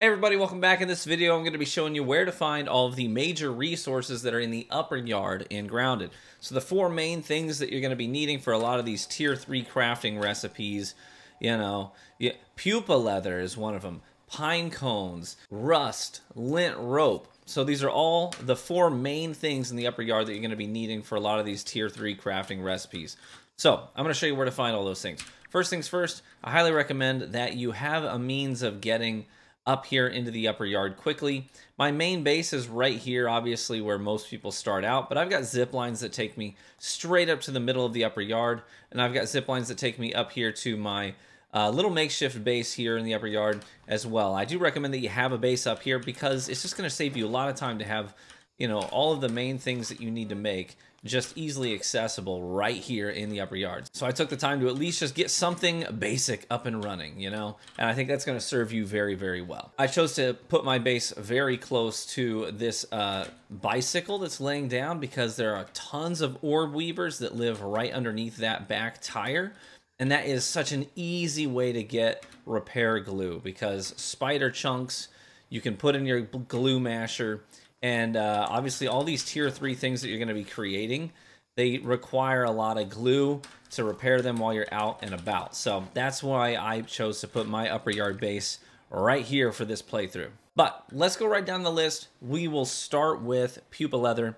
Hey everybody, welcome back. In this video, I'm going to be showing you where to find all of the major resources that are in the upper yard in Grounded. So the four main things that you're going to be needing for a lot of these tier 3 crafting recipes, you know, yeah, pupa leather is one of them, pine cones, rust, lint rope. So these are all the four main things in the upper yard that you're going to be needing for a lot of these tier 3 crafting recipes. So I'm going to show you where to find all those things. First things first, I highly recommend that you have a means of getting up here into the upper yard quickly. My main base is right here, obviously where most people start out, but I've got zip lines that take me straight up to the middle of the upper yard, and I've got zip lines that take me up here to my uh, little makeshift base here in the upper yard as well. I do recommend that you have a base up here because it's just going to save you a lot of time to have, you know, all of the main things that you need to make just easily accessible right here in the upper yard. So I took the time to at least just get something basic up and running, you know, and I think that's going to serve you very, very well. I chose to put my base very close to this uh, bicycle that's laying down because there are tons of orb weavers that live right underneath that back tire. And that is such an easy way to get repair glue because spider chunks you can put in your glue masher and uh, obviously, all these tier three things that you're going to be creating, they require a lot of glue to repair them while you're out and about. So that's why I chose to put my upper yard base right here for this playthrough. But let's go right down the list. We will start with pupa leather.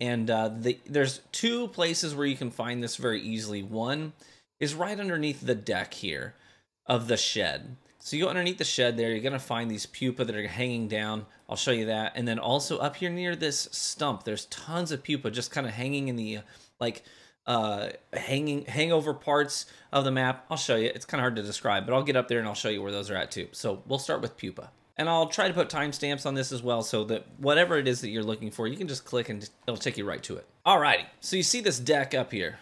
And uh, the, there's two places where you can find this very easily. One is right underneath the deck here of the shed. So you go underneath the shed there, you're to find these pupa that are hanging down. I'll show you that. And then also up here near this stump, there's tons of pupa just kind of hanging in the, like, uh, hanging hangover parts of the map. I'll show you. It's kind of hard to describe, but I'll get up there and I'll show you where those are at too. So we'll start with pupa. And I'll try to put timestamps on this as well so that whatever it is that you're looking for, you can just click and it'll take you right to it. Alrighty, so you see this deck up here.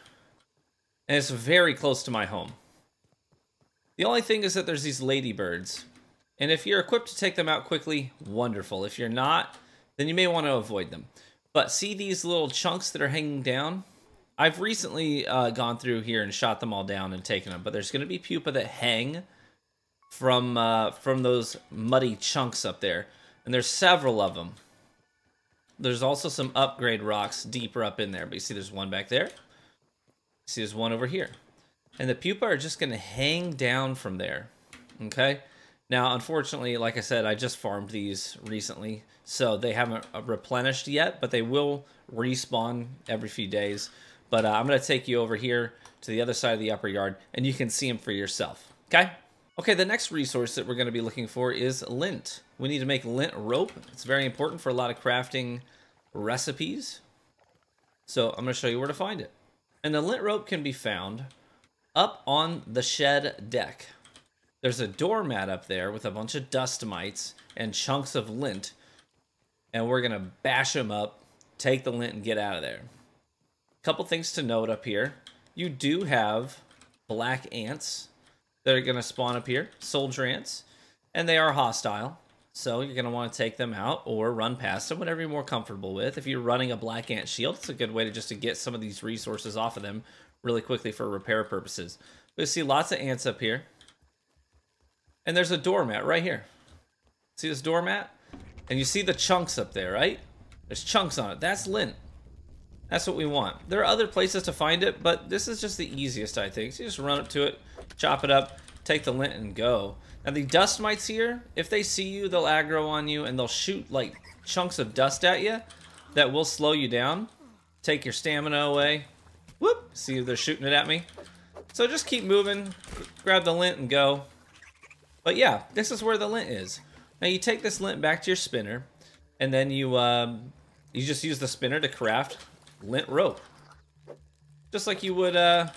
And it's very close to my home. The only thing is that there's these ladybirds. And if you're equipped to take them out quickly, wonderful. If you're not, then you may want to avoid them. But see these little chunks that are hanging down? I've recently uh, gone through here and shot them all down and taken them, but there's going to be pupa that hang from uh, from those muddy chunks up there, and there's several of them. There's also some upgrade rocks deeper up in there, but you see there's one back there. See there's one over here and the pupa are just going to hang down from there. Okay. Now, unfortunately, like I said, I just farmed these recently, so they haven't uh, replenished yet, but they will respawn every few days. But uh, I'm going to take you over here to the other side of the upper yard, and you can see them for yourself. Okay? Okay, the next resource that we're going to be looking for is lint. We need to make lint rope. It's very important for a lot of crafting recipes. So I'm going to show you where to find it. And the lint rope can be found up on the shed deck. There's a doormat up there with a bunch of dust mites and chunks of lint. And we're to bash them up, take the lint, and get out of there. A Couple things to note up here. You do have black ants that are to spawn up here, soldier ants, and they are hostile. So you're going to want to take them out or run past them, whatever you're more comfortable with. If you're running a black ant shield, it's a good way to just to get some of these resources off of them really quickly for repair purposes. We see lots of ants up here. And there's a doormat right here. See this doormat? And you see the chunks up there, right? There's chunks on it. That's lint. That's what we want. There are other places to find it, but this is just the easiest, I think. So you just run up to it, chop it up, take the lint, and go. Now, the dust mites here, if they see you, they'll aggro on you, and they'll shoot, like, chunks of dust at you that will slow you down, take your stamina away, Whoop! See, if they're shooting it at me. So just keep moving, grab the lint and go. But yeah, this is where the lint is. Now you take this lint back to your spinner, and then you um, you just use the spinner to craft lint rope. Just like you would uh,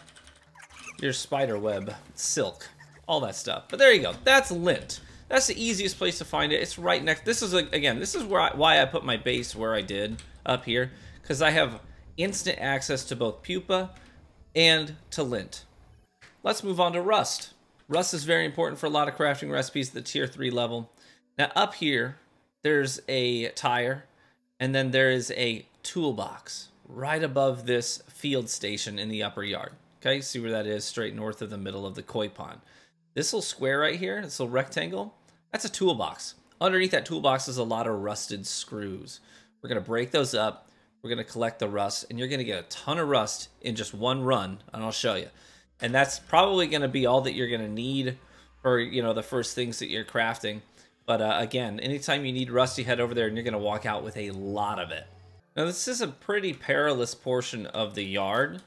your spider web, silk, all that stuff. But there you go, that's lint. That's the easiest place to find it. It's right next. This is, a, again, this is where I, why I put my base where I did up here. Because I have instant access to both pupa and to lint. Let's move on to rust. Rust is very important for a lot of crafting recipes at the tier 3 level. Now up here, there's a tire, and then there is a toolbox right above this field station in the upper yard. Okay, see where that is? Straight north of the middle of the koi pond. This little square right here, this little rectangle, that's a toolbox. underneath that toolbox is a lot of rusted screws. We're to break those up. We're going to collect the rust, and you're going to get a ton of rust in just one run, and I'll show you. And that's probably going to be all that you're going to need for, you know, the first things that you're crafting. But uh, again, anytime you need rust, you head over there, and you're going to walk out with a lot of it. Now, this is a pretty perilous portion of the yard.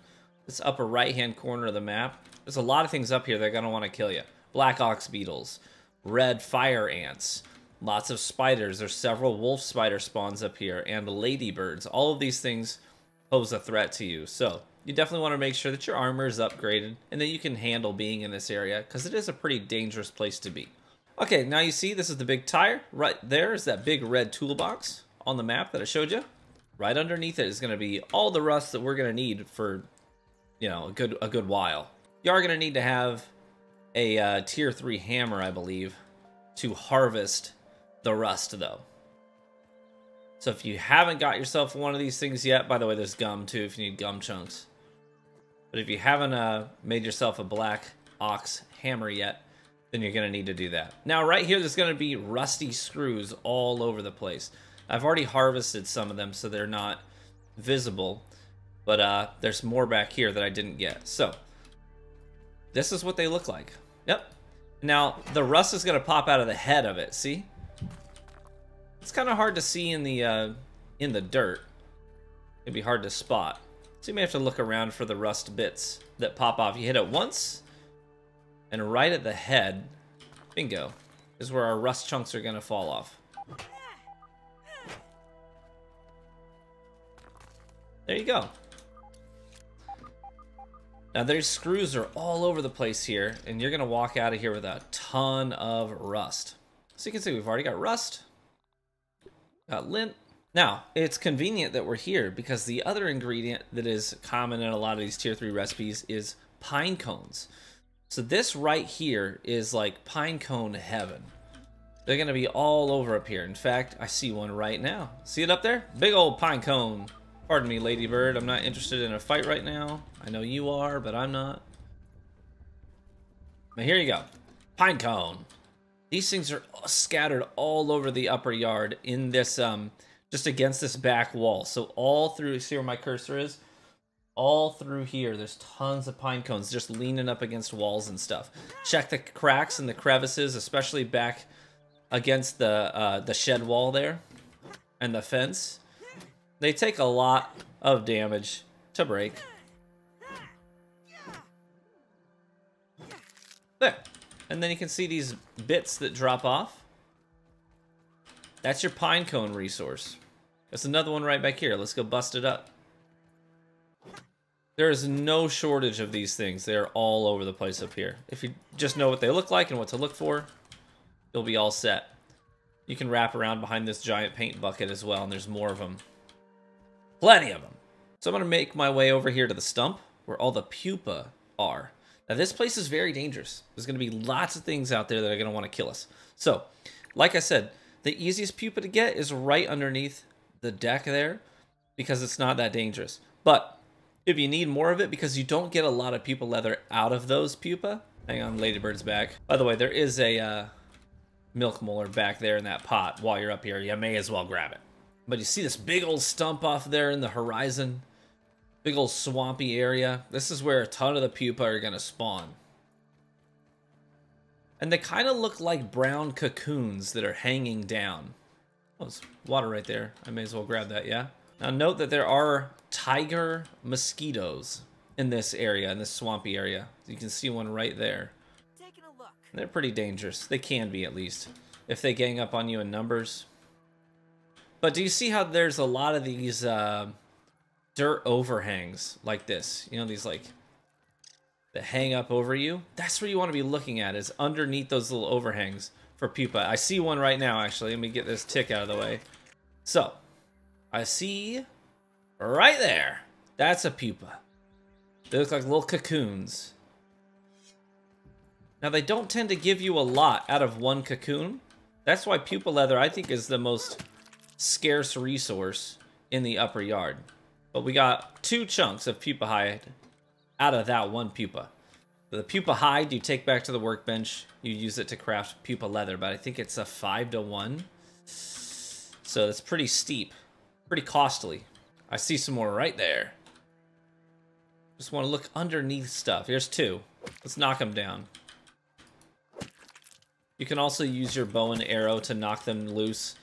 This upper right-hand corner of the map. There's a lot of things up here that are going to want to kill you. Black ox beetles, red fire ants, lots of spiders. There's several wolf spider spawns up here, and ladybirds. All of these things pose a threat to you. So you definitely want to make sure that your armor is upgraded and that you can handle being in this area because it is a pretty dangerous place to be. Okay, now you see this is the big tire. Right there is that big red toolbox on the map that I showed you. Right underneath it is going to be all the rust that we're going to need for, you know, a good a good while. You are going to need to have a uh, tier 3 hammer, I believe, to harvest the rust, though. So if you haven't got yourself one of these things yet, by the way, there's gum, too, if you need gum chunks. But if you haven't uh, made yourself a black ox hammer yet, then you're going to need to do that. Now, right here, there's going to be rusty screws all over the place. I've already harvested some of them, so they're not visible. But uh, there's more back here that I didn't get. So, this is what they look like. Yep. Now, the rust is going to pop out of the head of it, see? It's kind of hard to see in the uh, in the dirt. It'd be hard to spot. So you may have to look around for the rust bits that pop off. You hit it once, and right at the head, bingo, is where our rust chunks are going to fall off. There you go. Now there's screws are all over the place here, and you're gonna walk out of here with a ton of rust. So you can see we've already got rust, got lint. Now, it's convenient that we're here because the other ingredient that is common in a lot of these tier 3 recipes is pine cones. So this right here is like pine cone heaven. They're gonna be all over up here. In fact, I see one right now. See it up there? Big old pine cone. Pardon me, Ladybird. I'm not interested in a fight right now. I know you are, but I'm not. But here you go. Pine cone. These things are scattered all over the upper yard in this, um, just against this back wall. So all through, see where my cursor is? All through here, there's tons of pine cones just leaning up against walls and stuff. Check the cracks and the crevices, especially back against the uh, the shed wall there and the fence. They take a lot of damage to break. There. And then you can see these bits that drop off. That's your pine cone resource. There's another one right back here. Let's go bust it up. There is no shortage of these things. They're all over the place up here. If you just know what they look like and what to look for, you'll be all set. You can wrap around behind this giant paint bucket as well, and there's more of them. Plenty of them. So I'm going to make my way over here to the stump where all the pupa are. Now this place is very dangerous. There's going to be lots of things out there that are going to want to kill us. So, like I said, the easiest pupa to get is right underneath the deck there because it's not that dangerous. But if you need more of it because you don't get a lot of pupa leather out of those pupa, hang on, Ladybird's back. By the way, there is a uh, milk molar back there in that pot while you're up here. You may as well grab it. But you see this big old stump off there in the horizon? Big old swampy area. This is where a ton of the pupa are going to spawn. And they kind of look like brown cocoons that are hanging down. Oh, there's water right there. I may as well grab that, yeah? Now note that there are tiger mosquitoes in this area, in this swampy area. You can see one right there. Taking a look. They're pretty dangerous. They can be, at least. If they gang up on you in numbers. But do you see how there's a lot of these uh, dirt overhangs like this? You know, these like that hang up over you. That's where you want to be looking at is underneath those little overhangs for pupa. I see one right now, actually. Let me get this tick out of the way. So, I see right there. That's a pupa. They look like little cocoons. Now, they don't tend to give you a lot out of one cocoon. That's why pupa leather, I think, is the most scarce resource in the upper yard. But we got two chunks of pupa hide out of that one pupa. The pupa hide you take back to the workbench. You use it to craft pupa leather, but I think it's a 5 to 1. So it's pretty steep. Pretty costly. I see some more right there. Just want to look underneath stuff. Here's two. Let's knock them down. You can also use your bow and arrow to knock them loose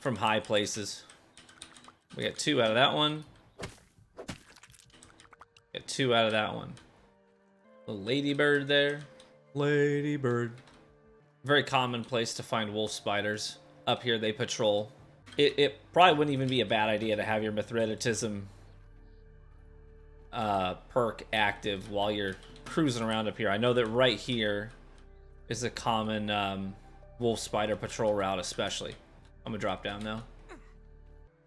from high places. We got two out of that one. Two out of that one. Little ladybird there. Ladybird. Very common place to find wolf spiders. Up here they patrol. It, it probably wouldn't even be a bad idea to have your Mithridatism uh, perk active while you're cruising around up here. I know that right here is a common um, wolf spider patrol route especially. I'm gonna drop down now.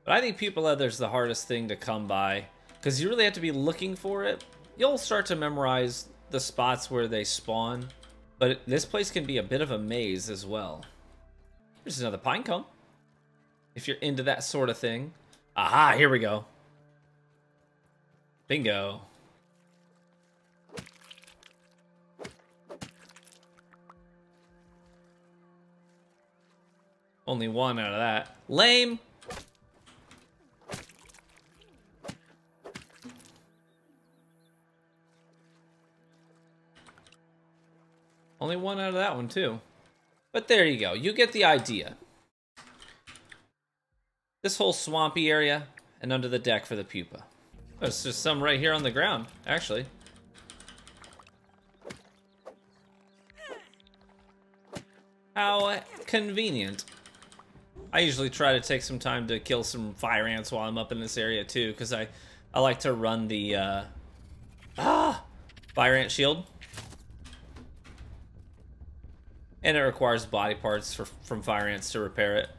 But I think pupa leather's the hardest thing to come by because you really have to be looking for it. You'll start to memorize the spots where they spawn, but this place can be a bit of a maze as well. Here's another pine cone. If you're into that sort of thing. Aha, here we go. Bingo. Only one out of that. Lame. Only one out of that one, too. But there you go. You get the idea. This whole swampy area and under the deck for the pupa. There's just some right here on the ground, actually. How convenient. I usually try to take some time to kill some fire ants while I'm up in this area too, because I, I like to run the uh, ah, fire ant shield. And it requires body parts for, from fire ants to repair it.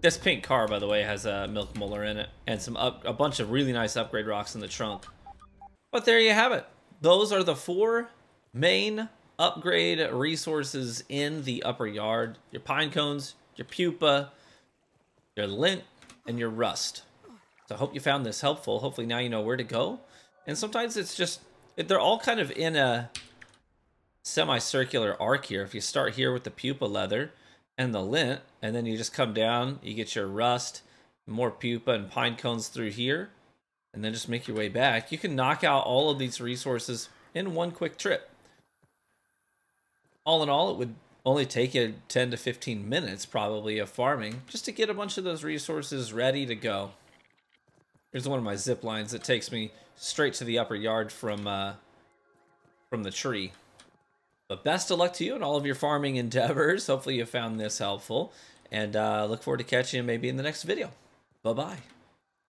This pink car, by the way, has a milk molar in it and some up, a bunch of really nice upgrade rocks in the trunk. But there you have it. Those are the four main upgrade resources in the upper yard. Your pine cones, your pupa, your lint, and your rust. So I hope you found this helpful. Hopefully now you know where to go. And sometimes it's just, they're all kind of in a semicircular arc here. If you start here with the pupa leather, and the lint, and then you just come down, you get your rust, more pupa and pine cones through here, and then just make your way back. You can knock out all of these resources in one quick trip. All in all, it would only take you 10 to 15 minutes probably of farming just to get a bunch of those resources ready to go. Here's one of my zip lines that takes me straight to the upper yard from uh, from the tree. But best of luck to you in all of your farming endeavors. Hopefully you found this helpful. And uh, look forward to catching you maybe in the next video. Bye-bye.